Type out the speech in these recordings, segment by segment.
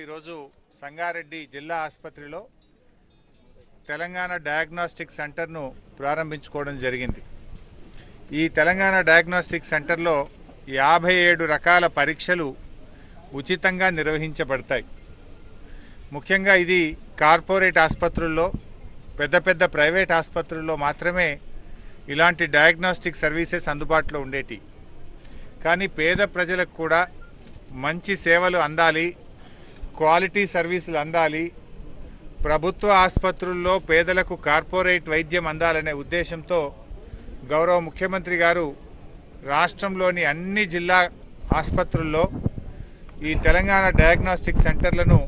ఈరోజు సంగారెడ్డి జిల్లా ఆసుపత్రిలో తెలంగాణ డయాగ్నోస్టిక్ సెంటర్ను ప్రారంభించుకోవడం జరిగింది. ఈ తెలంగాణ డయాగ్నోస్టిక్ సెంటర్లో యాభై ఏడు రకాల పరీక్షలు ఉచితంగా నిర్వహించబడతాయి. ముఖ్యంగా ఇది కార్పొరేట్ ఆసుపత్రుల్లో పెద్ద పెద్ద ప్రైవేట్ ఆసుపత్రుల్లో మాత్రమే ఇలాంటి డయాగ్నోస్టిక్ సర్వీసెస్ అందుబాటులో ఉండేటి. కానీ పేద ప్రజలకు కూడా మంచి సేవలు అందాలి క్వాలిటీ సర్వీసులు అందాలి ప్రభుత్వ ఆసుపత్రుల్లో పేదలకు కార్పొరేట్ వైద్యం అందాలనే ఉద్దేశంతో గౌరవ ముఖ్యమంత్రి గారు రాష్ట్రంలోని అన్ని జిల్లా ఆసుపత్రుల్లో ఈ తెలంగాణ డయాగ్నోస్టిక్ సెంటర్లను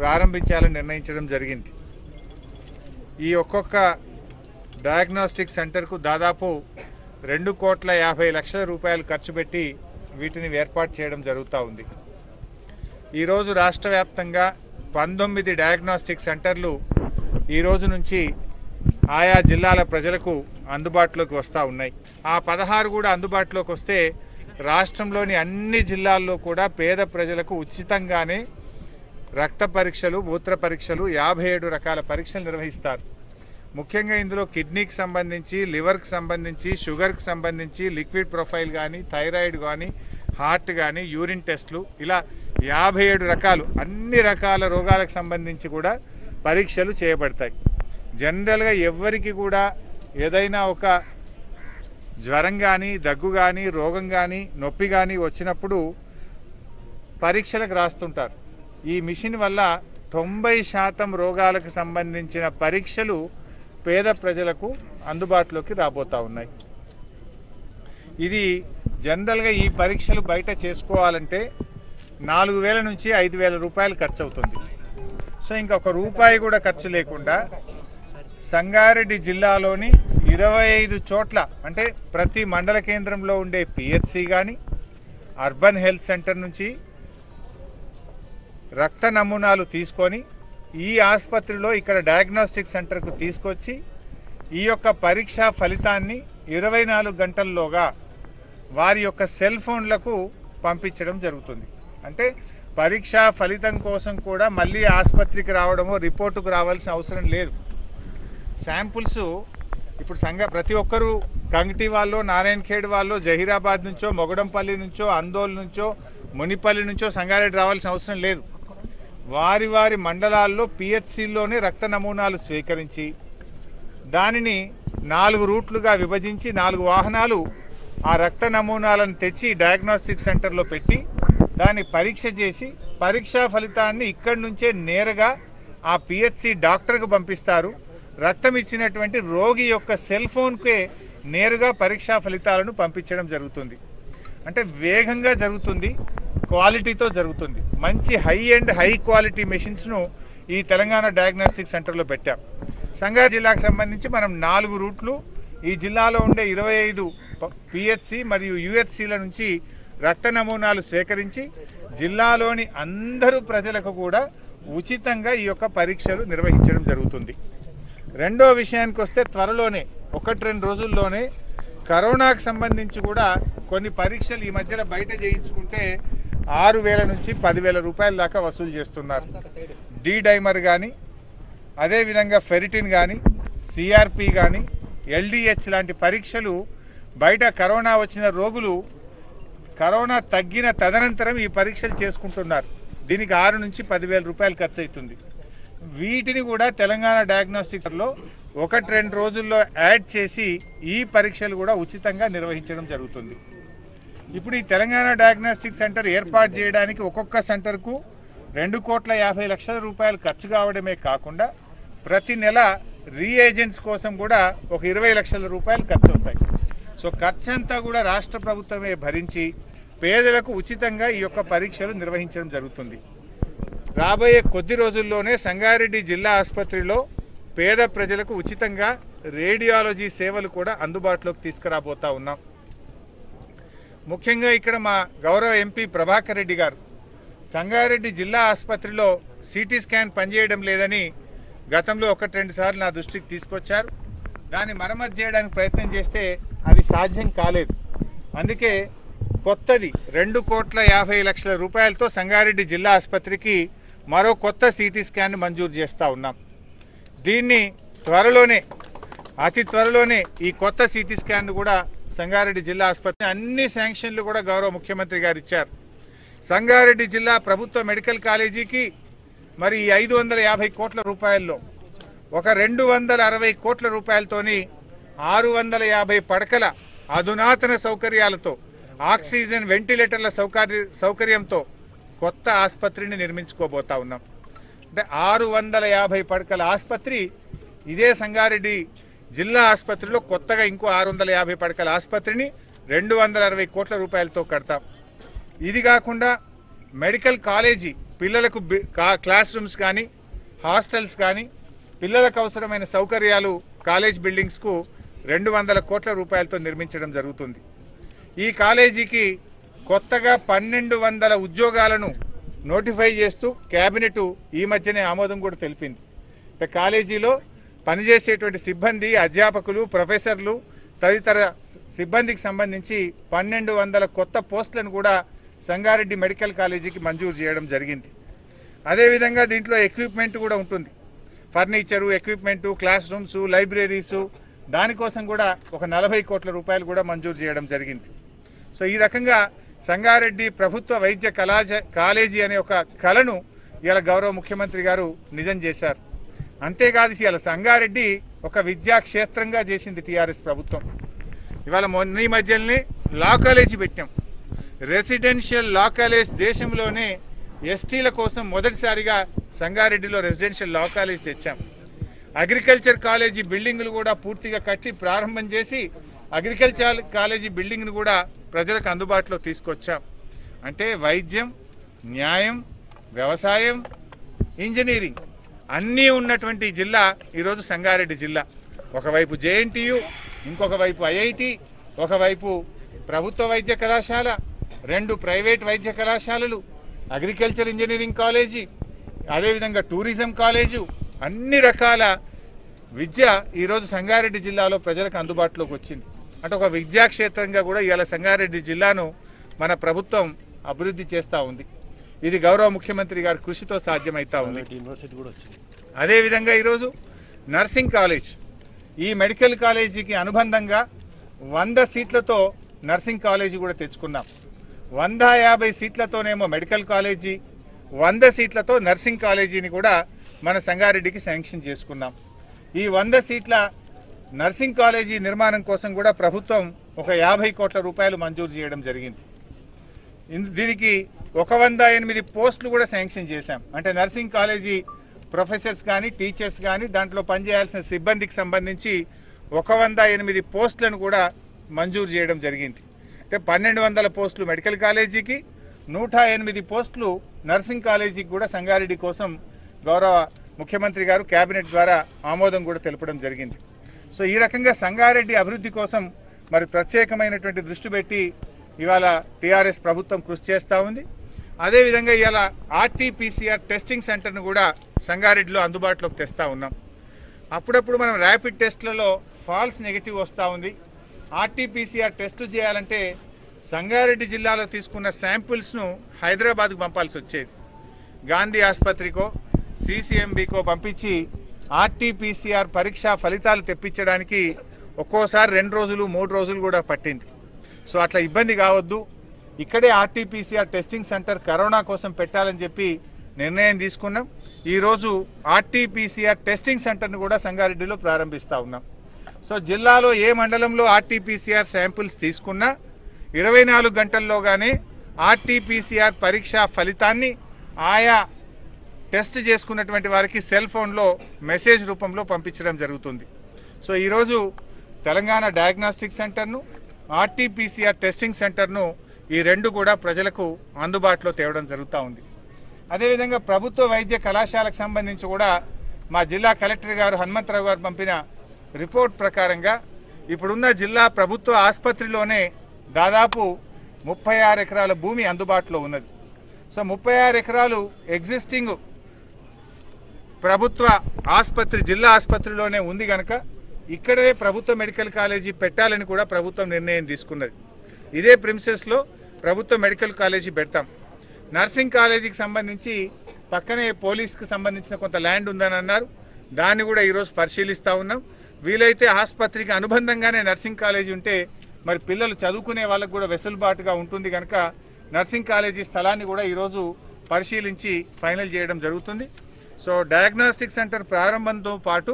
ప్రారంభించాలని నిర్ణయించడం జరిగింది. ఈ ఒక్కొక్క డయాగ్నోస్టిక్ సెంటర్కు దాదాపు రెండు కోట్ల యాభై లక్షల రూపాయలు ఖర్చు పెట్టి వీటిని ఏర్పాటు చేయడం జరుగుతూ ఉంది. ఈరోజు రాష్ట్ర వ్యాప్తంగా పంతొమ్మిది డయాగ్నోస్టిక్ సెంటర్లు ఈ రోజు నుంచి ఆయా జిల్లాల ప్రజలకు అందుబాటులోకి వస్తూ ఉన్నాయి. ఆ పదహారు కూడా అందుబాటులోకి వస్తే రాష్ట్రంలోని అన్ని జిల్లాల్లో కూడా పేద ప్రజలకు ఉచితంగానే రక్త పరీక్షలు మూత్ర పరీక్షలు యాభై ఏడు రకాల పరీక్షలు నిర్వహిస్తారు. ముఖ్యంగా ఇందులో కిడ్నీకి సంబంధించి లివర్కి సంబంధించి షుగర్కి సంబంధించి లిక్విడ్ ప్రొఫైల్ కానీ థైరాయిడ్ కానీ హార్ట్ కానీ యూరిన్ టెస్ట్లు ఇలా యాభై ఏడు రకాలు అన్ని రకాల రోగాలకు సంబంధించి కూడా పరీక్షలు చేయబడతాయి. జనరల్గా ఎవ్వరికి కూడా ఏదైనా ఒక జ్వరం కానీ దగ్గు కానీ రోగం కానీ నొప్పి కానీ వచ్చినప్పుడు పరీక్షలకు రాస్తుంటారు. ఈ మిషన్ వల్ల తొంభై శాతం రోగాలకు సంబంధించిన పరీక్షలు పేద ప్రజలకు అందుబాటులోకి రాబోతా ఉన్నాయి. ఇది జనరల్గా ఈ పరీక్షలు బయట చేసుకోవాలంటే నాలుగు వేల నుంచి ఐదు వేల రూపాయలు ఖర్చు అవుతుంది సో ఇంకొక రూపాయి కూడా ఖర్చు లేకుండా సంగారెడ్డి జిల్లాలోని ఇరవై ఐదు చోట్ల అంటే ప్రతి మండల కేంద్రంలో ఉండే పిహెచ్సి కానీ అర్బన్ హెల్త్ సెంటర్ నుంచి రక్త నమూనాలు తీసుకొని ఈ ఆసుపత్రిలో ఇక్కడ డయాగ్నోస్టిక్ సెంటర్కు తీసుకొచ్చి ఈ యొక్క పరీక్ష ఫలితాన్ని ఇరవై నాలుగు గంటల్లోగా వారి యొక్క సెల్ ఫోన్లకు పంపించడం జరుగుతుంది. అంటే పరీక్ష ఫలితం కోసం కూడా మళ్ళీ ఆసుపత్రికి రావడమో రిపోర్టుకు రావాల్సిన అవసరం లేదు. శాంపుల్స్ ఇప్పుడు సంఘ ప్రతి ఒక్కరూ కంగటి వాళ్ళు నారాయణఖేడ్ వాళ్ళు జహీరాబాద్ నుంచో మొగడంపల్లి నుంచో అందోల్ నుంచో మునిపల్లి నుంచో సంగారెడ్డి రావాల్సిన అవసరం లేదు. వారి వారి మండలాల్లో పిహెచ్సిలోనే రక్త నమూనాలు స్వీకరించి దానిని నాలుగు రూట్లుగా విభజించి నాలుగు వాహనాలు ఆ రక్త నమూనాలను తెచ్చి డయాగ్నోస్టిక్ సెంటర్లో పెట్టి దాన్ని పరీక్ష చేసి పరీక్షా ఫలితాన్ని ఇక్కడి నుంచే నేరుగా ఆ పిహెచ్సి డాక్టర్కు పంపిస్తారు. రక్తం ఇచ్చినటువంటి రోగి యొక్క సెల్ ఫోన్కే నేరుగా పరీక్షా ఫలితాలను పంపించడం జరుగుతుంది. అంటే వేగంగా జరుగుతుంది క్వాలిటీతో జరుగుతుంది. మంచి హై అండ్ హై క్వాలిటీ మెషిన్స్ను ఈ తెలంగాణ డయాగ్నోస్టిక్ సెంటర్లో పెట్టాం. సంగారెడ్డి జిల్లాకు సంబంధించి మనం నాలుగు రూట్లు ఈ జిల్లాలో ఉండే ఇరవై ఐదు పిహెచ్సి మరియు యుహెచ్సిల నుంచి రక్త నమూనాలు సేకరించి జిల్లాలోని అందరూ ప్రజలకు కూడా ఉచితంగా ఈ యొక్క పరీక్షలు నిర్వహించడం జరుగుతుంది. రెండో విషయానికి వస్తే త్వరలోనే ఒకటి రెండు రోజుల్లోనే కరోనాకు సంబంధించి కూడా కొన్ని పరీక్షలు ఈ మధ్యలో బయట చేయించుకుంటే ఆరు వేల నుంచి పదివేల రూపాయల దాకా వసూలు చేస్తున్నారు. డి డైమర్ కానీ అదేవిధంగా ఫెరిటిన్ కానీ సిఆర్పి కానీ ఎల్డిహెచ్ లాంటి పరీక్షలు బయట కరోనా వచ్చిన రోగులు కరోనా తగ్గిన తదనంతరం ఈ పరీక్షలు చేసుకుంటున్నారు. దీనికి ఆరు నుంచి పదివేల రూపాయలు ఖర్చు అవుతుంది వీటిని కూడా తెలంగాణ డయాగ్నోస్టిక్స్లో ఒకటి రెండు రోజుల్లో యాడ్ చేసి ఈ పరీక్షలు కూడా ఉచితంగా నిర్వహించడం జరుగుతుంది. ఇప్పుడు ఈ తెలంగాణ డయాగ్నోస్టిక్ సెంటర్ ఏర్పాటు చేయడానికి ఒక్కొక్క సెంటర్కు రెండు కోట్ల యాభై లక్షల రూపాయలు ఖర్చు కావడమే కాకుండా ప్రతి నెల రీఏజెంట్స్ కోసం కూడా ఒక ఇరవై లక్షల రూపాయలు ఖర్చు అవుతాయి సో ఖర్చు అంతా కూడా రాష్ట్ర ప్రభుత్వమే భరించి పేదలకు ఉచితంగా ఈ యొక్క పరీక్షలు నిర్వహించడం జరుగుతుంది. రాబోయే కొద్ది రోజుల్లోనే సంగారెడ్డి జిల్లా ఆసుపత్రిలో పేద ప్రజలకు ఉచితంగా రేడియాలజీ సేవలు కూడా అందుబాటులోకి తీసుకురాబోతా ఉన్నాం. ముఖ్యంగా ఇక్కడ మా గౌరవ ఎంపీ ప్రభాకర్ రెడ్డి గారు సంగారెడ్డి జిల్లా ఆసుపత్రిలో సిటీ స్కాన్ పనిచేయడం లేదని గతంలో ఒకటి రెండు సార్లు నా దృష్టికి తీసుకొచ్చారు. దాన్ని మరమ్మతు చేయడానికి ప్రయత్నం చేస్తే అది సాధ్యం కాలేదు. అందుకే కొత్తది రెండు కోట్ల యాభై లక్షల రూపాయలతో సంగారెడ్డి జిల్లా ఆసుపత్రికి మరో కొత్త సిటీ స్కాన్ మంజూరు చేస్తూ ఉన్నాం. దీన్ని త్వరలోనే అతి త్వరలోనే ఈ కొత్త సిటీ స్కాన్ కూడా సంగారెడ్డి జిల్లా ఆసుపత్రి అన్ని శాంక్షన్లు కూడా గౌరవ ముఖ్యమంత్రి గారు ఇచ్చారు. సంగారెడ్డి జిల్లా ప్రభుత్వ మెడికల్ కాలేజీకి మరి ఈ ఐదు వందల యాభై కోట్ల రూపాయల్లో ఒక రెండు వందల అరవై కోట్ల రూపాయలతోని ఆరు వందల యాభై పడకల అధునాతన సౌకర్యాలతో ఆక్సిజన్ వెంటిలేటర్ల సౌకర్య సౌకర్యంతో కొత్త ఆసుపత్రిని నిర్మించుకోబోతా ఉన్నాం. అంటే ఆరు వందల యాభై పడకల ఆసుపత్రి ఇదే సంగారెడ్డి జిల్లా ఆసుపత్రిలో కొత్తగా ఇంకో ఆరు వందల యాభై పడకల ఆసుపత్రిని రెండు వందల అరవై కోట్ల రూపాయలతో కడతాం. ఇది కాకుండా మెడికల్ కాలేజీ పిల్లలకు క్లాస్ రూమ్స్ కానీ హాస్టల్స్ కానీ పిల్లలకు అవసరమైన సౌకర్యాలు కాలేజ్ బిల్డింగ్స్కు రెండు వందల కోట్ల రూపాయలతో నిర్మించడం జరుగుతుంది. ఈ కాలేజీకి కొత్తగా పన్నెండు వందల ఉద్యోగాలను నోటిఫై చేస్తూ కేబినెట్ ఈ మధ్యనే ఆమోదం కూడా తెలిపింది. అంటే కాలేజీలో పనిచేసేటువంటి సిబ్బంది అధ్యాపకులు ప్రొఫెసర్లు తదితర సిబ్బందికి సంబంధించి పన్నెండు వందల కొత్త పోస్టులను కూడా సంగారెడ్డి మెడికల్ కాలేజీకి మంజూరు చేయడం జరిగింది. అదేవిధంగా దీంట్లో ఎక్విప్మెంట్ కూడా ఉంటుంది. Furniture equipment class rooms libraries దానికోసం కూడా ఒక నలభై కోట్ల రూపాయలు కూడా మంజూరు చేయడం జరిగింది. సో ఈ రకంగా సంగారెడ్డి ప్రభుత్వ వైద్య కళాజ కాలేజీ అనే ఒక కళను ఇవాళ గౌరవ ముఖ్యమంత్రి గారు నిజం చేశారు. అంతేకాదు ఇవాళ సంగారెడ్డి ఒక విద్యా క్షేత్రంగా చేసింది టీఆర్ఎస్ ప్రభుత్వం. ఇవాళ మొన్న ఈ మధ్యలోనే లా కాలేజీ పెట్టాం. రెసిడెన్షియల్ లా కాలేజ్ దేశంలోనే ఎస్టీల కోసం మొదటిసారిగా సంగారెడ్డిలో రెసిడెన్షియల్ లా కాలేజ్ తెచ్చాం. అగ్రికల్చర్ కాలేజీ బిల్డింగ్లు కూడా పూర్తిగా కట్టి ప్రారంభం చేసి అగ్రికల్చర్ కాలేజీ బిల్డింగ్ను కూడా ప్రజలకు అందుబాటులో తీసుకొచ్చాం. అంటే వైద్యం న్యాయం వ్యవసాయం ఇంజనీరింగ్ అన్నీ ఉన్నటువంటి జిల్లా ఈరోజు సంగారెడ్డి జిల్లా. ఒకవైపు జేఎన్టీయు ఇంకొక వైపు ఐఐటి ఒకవైపు ప్రభుత్వ వైద్య కళాశాల రెండు ప్రైవేట్ వైద్య కళాశాలలు అగ్రికల్చర్ ఇంజనీరింగ్ కాలేజీ అదేవిధంగా టూరిజం కాలేజు అన్ని రకాల విద్య ఈరోజు సంగారెడ్డి జిల్లాలో ప్రజలకు అందుబాటులోకి వచ్చింది. అంటే ఒక విద్యాక్షేత్రంగా కూడా ఇవాళ సంగారెడ్డి జిల్లాను మన ప్రభుత్వం అభివృద్ధి చేస్తూ ఉంది. ఇది గౌరవ ముఖ్యమంత్రి గారి కృషితో సాధ్యమవుతా ఉంది. అదేవిధంగా ఈరోజు నర్సింగ్ కాలేజ్. ఈ మెడికల్ కాలేజీకి అనుబంధంగా వంద సీట్లతో నర్సింగ్ కాలేజీ కూడా తెచ్చుకున్నాం. వంద యాభై సీట్లతోనేమో మెడికల్ కాలేజీ వంద సీట్లతో నర్సింగ్ కాలేజీని కూడా మన సంగారెడ్డికి శాంక్షన్ చేసుకున్నాం. ఈ వంద సీట్ల నర్సింగ్ కాలేజీ నిర్మాణం కోసం కూడా ప్రభుత్వం ఒక యాభై కోట్ల రూపాయలు మంజూరు చేయడం జరిగింది. దీనికి ఒక వంద ఎనిమిది పోస్టులు కూడా శాంక్షన్ చేశాం. అంటే నర్సింగ్ కాలేజీ ప్రొఫెసర్స్ కానీ టీచర్స్ కానీ దాంట్లో పనిచేయాల్సిన సిబ్బందికి సంబంధించి ఒక వంద ఎనిమిది పోస్టులను కూడా మంజూరు చేయడం జరిగింది. అంటే పన్నెండు వందల పోస్టులు మెడికల్ కాలేజీకి నూట ఎనిమిది పోస్టులు నర్సింగ్ కాలేజీకి కూడా సంగారెడ్డి కోసం గౌరవ ముఖ్యమంత్రి గారు కేబినెట్ ద్వారా ఆమోదం కూడా తెలపడం జరిగింది. సో ఈ రకంగా సంగారెడ్డి అభివృద్ధి కోసం మరి ప్రత్యేకమైనటువంటి దృష్టి పెట్టి ఇవాళ టీఆర్ఎస్ ప్రభుత్వం కృషి చేస్తూ ఉంది. అదేవిధంగా ఇవాళ ఆర్టీపీసీఆర్ టెస్టింగ్ సెంటర్ను కూడా సంగారెడ్డిలో అందుబాటులోకి తెస్తూ ఉన్నాం. అప్పుడప్పుడు మనం ర్యాపిడ్ టెస్ట్లలో ఫాల్స్ నెగిటివ్ వస్తూ ఉంది. ఆర్టీపీసీఆర్ టెస్ట్ చేయాలంటే సంగారెడ్డి జిల్లాలో తీసుకున్న శాంపిల్స్ను హైదరాబాద్కు పంపాల్సి వచ్చేది. గాంధీ ఆసుపత్రికో సీసీఎంబీకో పంపించి ఆర్టీపీసీఆర్ పరీక్ష ఫలితాలు తెప్పించడానికి ఒక్కోసారి రెండు రోజులు మూడు రోజులు కూడా పట్టింది. సో అట్లా ఇబ్బంది కావద్దు. ఇక్కడే ఆర్టీపీసీఆర్ టెస్టింగ్ సెంటర్ కరోనా కోసం పెట్టాలని చెప్పి నిర్ణయం తీసుకున్నాం. ఈరోజు ఆర్టీపీసీఆర్ టెస్టింగ్ సెంటర్ను కూడా సంగారెడ్డిలో ప్రారంభిస్తూ ఉన్నాం. సో జిల్లాలో ఏ మండలంలో ఆర్టీపీసీఆర్ శాంపిల్స్ తీసుకున్నా ఇరవై నాలుగు గంటల్లోగానే ఆర్టీపీసీఆర్ పరీక్ష ఫలితాన్ని ఆయా టెస్ట్ చేసుకున్నటువంటి వారికి సెల్ ఫోన్లో మెసేజ్ రూపంలో పంపించడం జరుగుతుంది. సో ఈరోజు తెలంగాణ డయాగ్నోస్టిక్ సెంటర్ను ఆర్టీపీసీఆర్ టెస్టింగ్ సెంటర్ను ఈ రెండు కూడా ప్రజలకు అందుబాటులో తేవడం జరుగుతూ ఉంది. అదేవిధంగా ప్రభుత్వ వైద్య కళాశాలకు సంబంధించి కూడా మా జిల్లా కలెక్టర్ గారు హనుమంతరావు గారు పంపిన రిపోర్ట్ ప్రకారంగా ఇప్పుడున్న జిల్లా ప్రభుత్వ ఆసుపత్రిలోనే దాదాపు ముప్పై ఆరు ఎకరాల భూమి అందుబాటులో ఉన్నది. సో ముప్పై ఆరు ఎకరాలు ఎగ్జిస్టింగ్ ప్రభుత్వ ఆసుపత్రి జిల్లా ఆసుపత్రిలోనే ఉంది కనుక ఇక్కడే ప్రభుత్వ మెడికల్ కాలేజీ పెట్టాలని కూడా ప్రభుత్వం నిర్ణయం తీసుకున్నది. ఇదే ప్రిన్సెస్లో ప్రభుత్వ మెడికల్ కాలేజీ పెడతాం. నర్సింగ్ కాలేజీకి సంబంధించి పక్కనే పోలీస్కి సంబంధించిన కొంత ల్యాండ్ ఉందని అన్నారు. దాన్ని కూడా ఈరోజు పరిశీలిస్తూ ఉన్నాం. వీలైతే ఆసుపత్రికి అనుబంధంగానే నర్సింగ్ కాలేజీ ఉంటే మరి పిల్లలు చదువుకునే వాళ్ళకు కూడా వెసులుబాటుగా ఉంటుంది కనుక నర్సింగ్ కాలేజీ స్థలాన్ని కూడా ఈరోజు పరిశీలించి ఫైనల్ చేయడం జరుగుతుంది. సో డయాగ్నోస్టిక్ సెంటర్ ప్రారంభంతో పాటు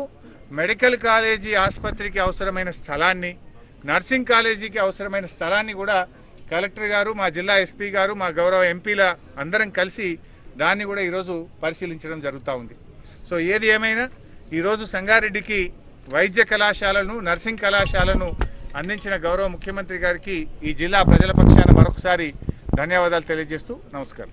మెడికల్ కాలేజీ ఆసుపత్రికి అవసరమైన స్థలాన్ని నర్సింగ్ కాలేజీకి అవసరమైన స్థలాన్ని కూడా కలెక్టర్ గారు మా జిల్లా ఎస్పీ గారు మా గౌరవ ఎంపీల అందరం కలిసి దాన్ని కూడా ఈరోజు పరిశీలించడం జరుగుతూ ఉంది. సో ఏది ఏమైనా ఈరోజు సంగారెడ్డికి వైద్య కళాశాలను నర్సింగ్ కళాశాలను అందించిన గౌరవ ముఖ్యమంత్రి గారికి ఈ జిల్లా ప్రజల పక్షాన మరొకసారి ధన్యవాదాలు తెలియజేస్తూ నమస్కారం.